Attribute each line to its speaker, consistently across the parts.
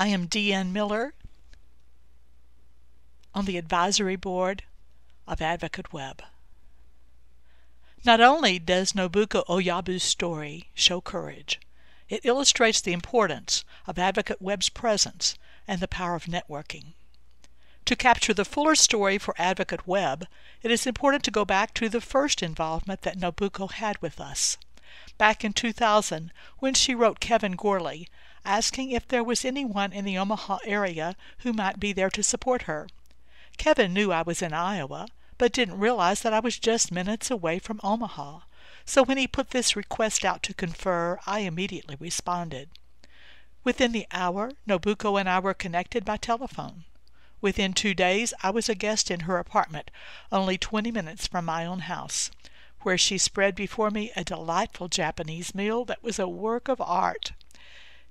Speaker 1: I am Dee Ann Miller on the advisory board of Advocate Web. Not only does Nobuko Oyabu's story show courage, it illustrates the importance of Advocate Web's presence and the power of networking. To capture the fuller story for Advocate Web, it is important to go back to the first involvement that Nobuko had with us. Back in 2000, when she wrote Kevin Gorley, asking if there was anyone in the Omaha area who might be there to support her. Kevin knew I was in Iowa, but didn't realize that I was just minutes away from Omaha. So when he put this request out to confer, I immediately responded. Within the hour, Nobuko and I were connected by telephone. Within two days, I was a guest in her apartment, only 20 minutes from my own house, where she spread before me a delightful Japanese meal that was a work of art.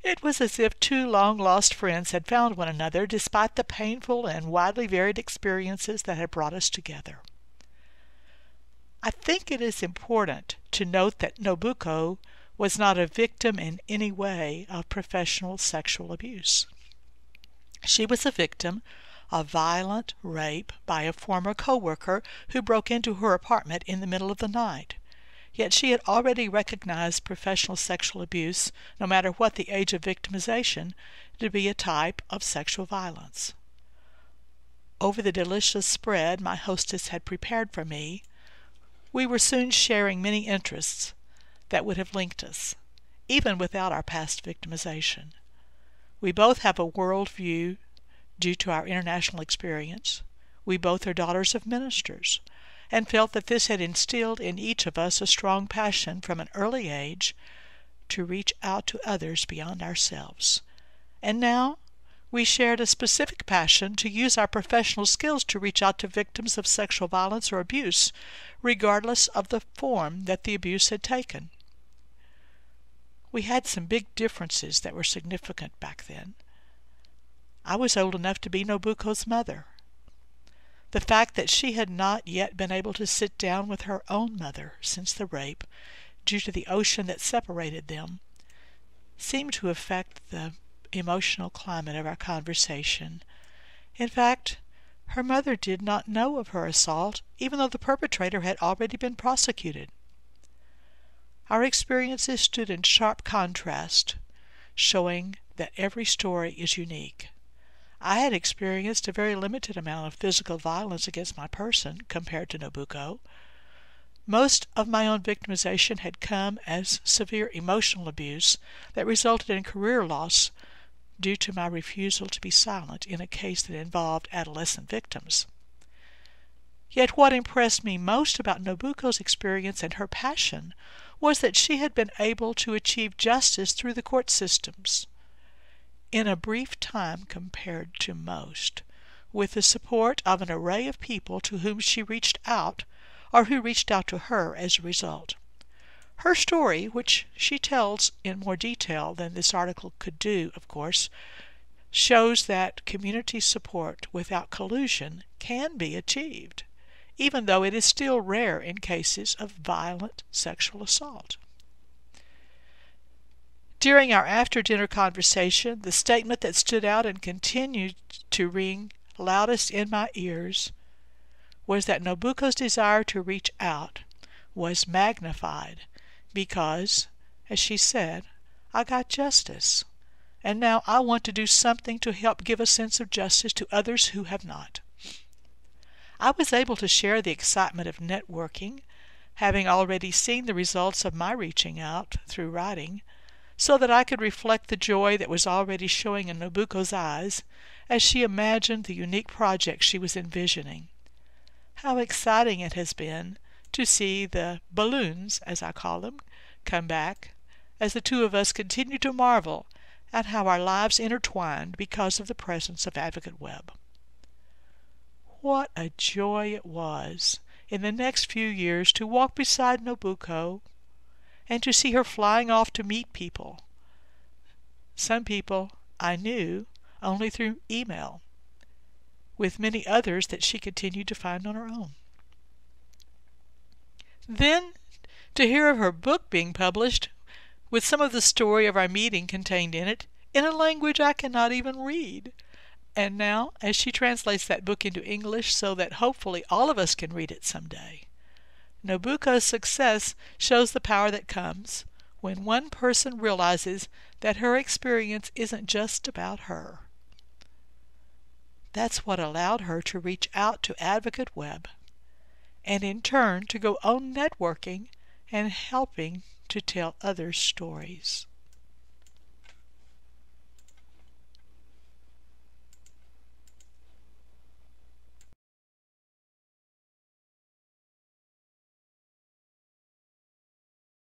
Speaker 1: It was as if two long lost friends had found one another despite the painful and widely varied experiences that had brought us together. I think it is important to note that Nobuko was not a victim in any way of professional sexual abuse. She was a victim of violent rape by a former coworker who broke into her apartment in the middle of the night. Yet she had already recognized professional sexual abuse, no matter what the age of victimization, to be a type of sexual violence. Over the delicious spread my hostess had prepared for me, we were soon sharing many interests that would have linked us, even without our past victimization. We both have a world view due to our international experience. We both are daughters of ministers and felt that this had instilled in each of us a strong passion from an early age to reach out to others beyond ourselves. And now we shared a specific passion to use our professional skills to reach out to victims of sexual violence or abuse, regardless of the form that the abuse had taken. We had some big differences that were significant back then. I was old enough to be Nobuko's mother. The fact that she had not yet been able to sit down with her own mother since the rape, due to the ocean that separated them, seemed to affect the emotional climate of our conversation. In fact, her mother did not know of her assault, even though the perpetrator had already been prosecuted. Our experiences stood in sharp contrast, showing that every story is unique. I had experienced a very limited amount of physical violence against my person compared to Nobuko. Most of my own victimization had come as severe emotional abuse that resulted in career loss due to my refusal to be silent in a case that involved adolescent victims. Yet what impressed me most about Nobuko's experience and her passion was that she had been able to achieve justice through the court systems in a brief time compared to most, with the support of an array of people to whom she reached out or who reached out to her as a result. Her story, which she tells in more detail than this article could do, of course, shows that community support without collusion can be achieved, even though it is still rare in cases of violent sexual assault. During our after dinner conversation, the statement that stood out and continued to ring loudest in my ears was that Nobuko's desire to reach out was magnified because, as she said, I got justice, and now I want to do something to help give a sense of justice to others who have not. I was able to share the excitement of networking, having already seen the results of my reaching out through writing so that I could reflect the joy that was already showing in Nobuko's eyes as she imagined the unique project she was envisioning. How exciting it has been to see the balloons, as I call them, come back, as the two of us continue to marvel at how our lives intertwined because of the presence of Advocate Web. What a joy it was in the next few years to walk beside Nobuko and to see her flying off to meet people. Some people I knew only through email, with many others that she continued to find on her own. Then to hear of her book being published with some of the story of our meeting contained in it, in a language I cannot even read. And now, as she translates that book into English so that hopefully all of us can read it someday. Nobuko's success shows the power that comes when one person realizes that her experience isn't just about her. That's what allowed her to reach out to Advocate Web and in turn to go on networking and helping to tell others' stories.